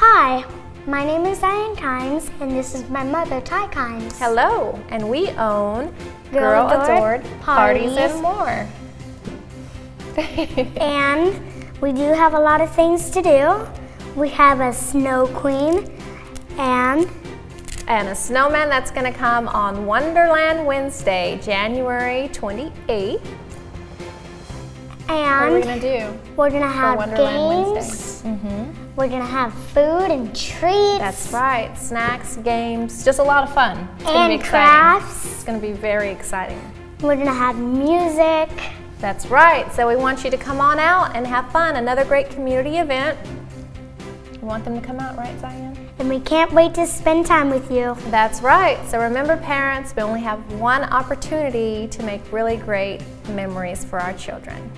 Hi, my name is Diane Kimes, and this is my mother, Ty Kimes. Hello, and we own Girl Girl, Adored Adored, Parties. Parties. and More. And we do have a lot of things to do. We have a snow queen, and and a snowman that's going to come on Wonderland Wednesday, January 28th. What are we and going to do? we're gonna have Wonderland games. We're gonna have food and treats That's right. Snacks, games, just a lot of fun. It's going to be and crafts. It's going to be very exciting. We're gonna have music. That's right. So we want you to come on out and have fun. Another great community event. We want them to come out, right, Zion? And we can't wait to spend time with you. That's right. So remember, parents, we only have one opportunity to make really great memories for our children.